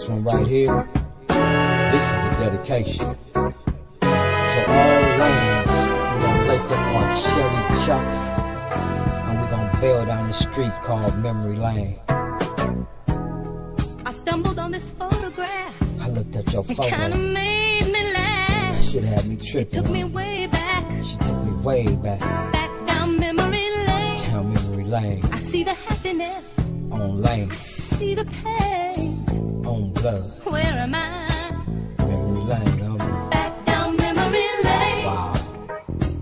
This one right here, this is a dedication. So all lanes, we're gonna lace up our Chevy Chucks, and we're gonna bail down the street called Memory Lane. I stumbled on this photograph. I looked at your photo. It kinda made me laugh. That shit had me tripping. It Took me way back, She took me way back back down memory lane. down memory lane I see the happiness, on lanes I see the pain. On blood. Where am I? Memory lane, homie. Back down memory lane. Wow,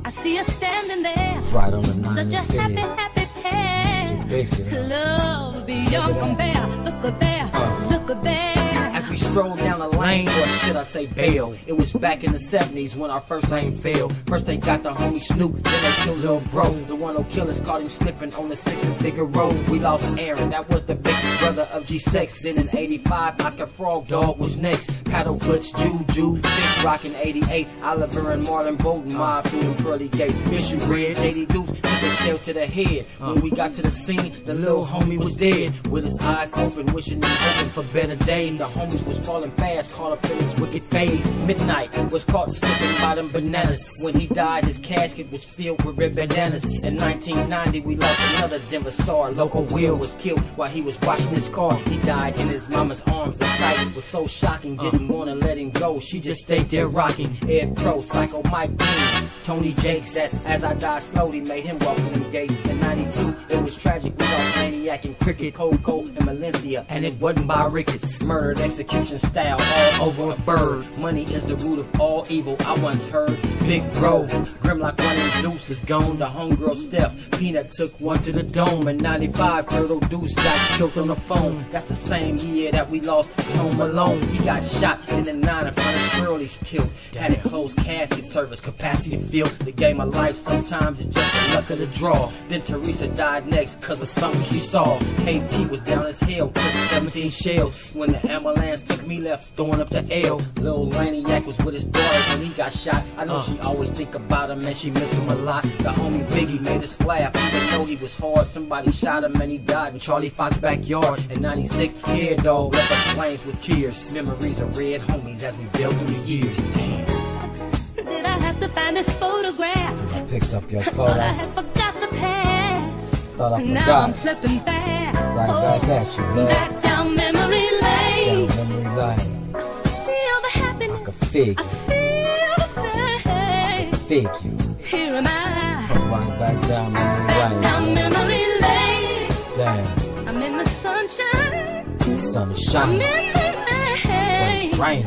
I see you standing there. right on the nine Such a happy, happy pair. Love beyond compare. Look at there, Uh. look at there. As we strolled down the lane, or should I say bail? It was back in the 70s when our first lane failed. First they got the homie Snoop, then they killed Lil Bro. The one who killed us caught him slipping on the six and Figueroa. We lost Aaron, that was the big brother of G6. Then in 85, Oscar Frog Dog was next. Paddlefoots, Juju, Big Rock in 88. Oliver and Marlon Bowden mob through them pearly gates. Issue Red, 80 Deuce, took a shell to the head. When we got to the scene, the little homie was dead. With his eyes open, wishing and hoping for better days. The homies was falling fast, caught up in his wicked phase. Midnight was caught slipping by them bananas. When he died, his casket was filled with red bandanas. In 1990, we lost another Denver star. Local Will was killed while he was washing his car. He died in his mama's arms. The sight was so shocking, uh. didn't wanna let him go. She just stayed there rocking. Ed Pro, Psycho Mike Dean, Tony Jakes. That as I died slowly made him walk in them gates. In 92, it was tragic. We lost Maniac and Cricket, Coco and Melinthia. And it wasn't by Ricketts. Murdered execution style over a bird. Money is the root of all evil. I once heard Big Bro, Grimlock one and Deuce is gone. The homegirl Steph, Peanut took one to the dome. In 95, Turtle Deuce got killed on the phone. That's the same year that we lost Tone Malone. He got shot in the nine in front of Shirley's tilt. Had a closed casket service, capacity filled. The game of life sometimes is just the luck of the draw. Then Teresa died next cause of something she saw. KP was down as hell, took 17 shells. When the ambulance took me left, throwing up the L. Lil Laniac was with his daughter when he got shot. I know uh. she always think about him and she miss him a lot. The homie Biggie made us laugh, even though he was hard. Somebody shot him and he died in Charlie Fox backyard. In 96, yeah, dog, left us flames with tears. Memories of red homies as we built through the years. Did I have to find this photograph? I picked up your Thought I photo, had forgot the past. thought I Now I'm slipping fast. Right back at you, love. Back down memory lane. Down memory lane, Feel the happiness. I could you, feel the pain. fig you. Here am I. Back down memory Down memory lane. Damn, I'm in the sunshine. the sun is I'm in the rain. it's raining.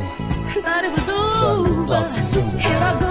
Thought it was over. done to you. Here I go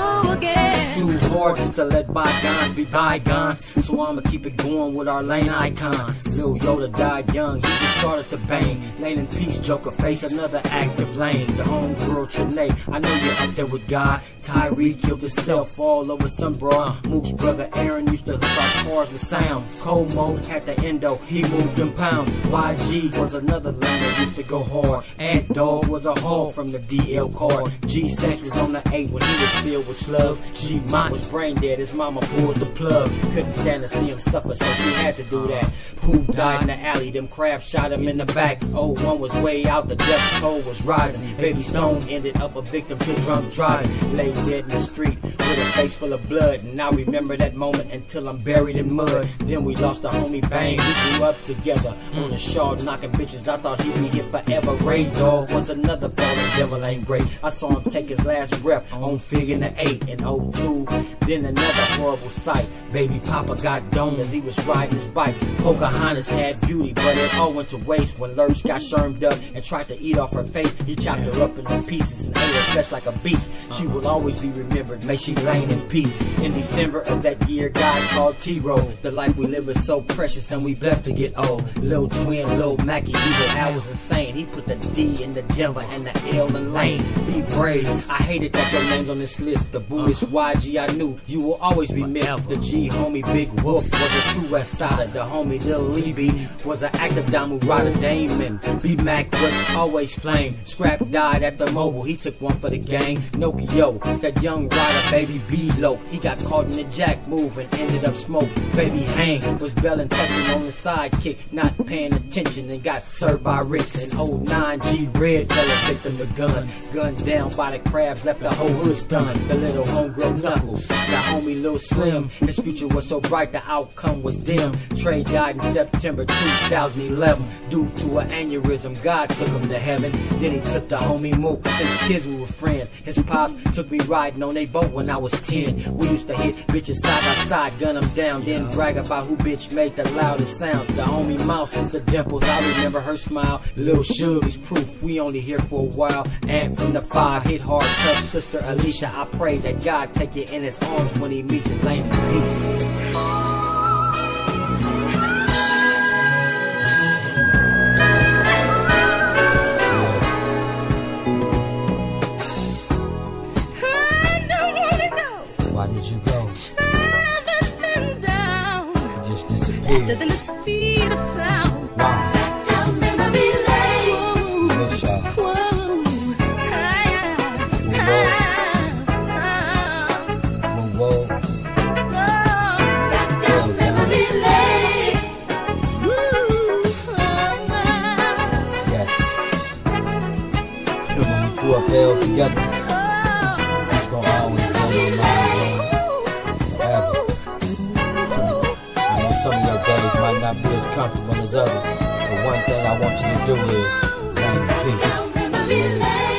just to let bygones be bygones. So I'ma keep it going with our lane icons. Lil Yoda died young, he just started to bang. Lane in peace, Joker face, another active lane. The homegirl Trinae, I know you're out there with God. Tyree killed himself all over some bra. Moose brother Aaron used to hook our cars with sounds. Como had the endo, he moved them pounds. YG was another lane that used to go hard. Ant Dog was a haul from the DL card. G Sex was on the 8 when he was filled with slugs. G Mont was brain dead, his mama pulled the plug. Couldn't stand to see him suffer, so she had to do that. Pooh died in the alley, them crabs shot him in the back. Oh, one was way out, the death toll was rising. Baby Stone ended up a victim to drunk driving. Lay dead in the street with a face full of blood. And I remember that moment until I'm buried in mud. Then we lost a homie Bang, we grew up together. On the shaw knocking bitches, I thought he'd be here forever. Ray Dog was another devil, ain't great. I saw him take his last breath on Fig in the 8 in 02. Then another horrible sight. Baby Papa got domed as he was riding his bike. Pocahontas had beauty, but it all went to waste when Lurch got shermed up and tried to eat off her face. He chopped her up into pieces and ate her flesh like a beast. She will always be remembered. May she reign in peace. In December of that year, God called T-Row. The life we live is so precious and we blessed to get old. Lil Twin, Lil Mackie, Evil Al was insane. He put the D in the Denver and the L on the lane. Be brave. I hated that your name's on this list. The Buddhist uh-huh. YG, I knew you will always be missed. The G homie Big Wolf was a true West Sider. The homie Lil Levy was an active Damu rider Damon. B Mac was always flame. Scrap died at the mobile. He took one for the gang. Nokio, that young rider, baby B Low. He got caught in the jack move and ended up smoke. Baby Hang was belling touching on the sidekick, not paying attention and got served by Ricks. And old 9G Red fell victim to guns. Gunned down by the crabs, left the whole hood stunned. The little homegrown knuckles, homie Lil Slim. His future was so bright, the outcome was dim. Trey died in September 2011 due to an aneurysm. God took him to heaven. Then he took the homie Mook. Since kids we were friends. His pops took me riding on they boat when I was 10. We used to hit bitches side by side, gun them down, then brag about who bitch made the loudest sound. The homie Mouse is the dimples. I remember her smile. Lil Suge is proof we only here for a while. And from the five, hit hard, tough sister Alicia. I pray that God take you in his arms when he meets you, in peace. I don't wanna go. Why did you go? Down You just faster disappeared. than the speed Threw up hell together, it's gonna always be on. Forever. I know some of your days might not be as comfortable as others, but one thing I want you to do is learn peace.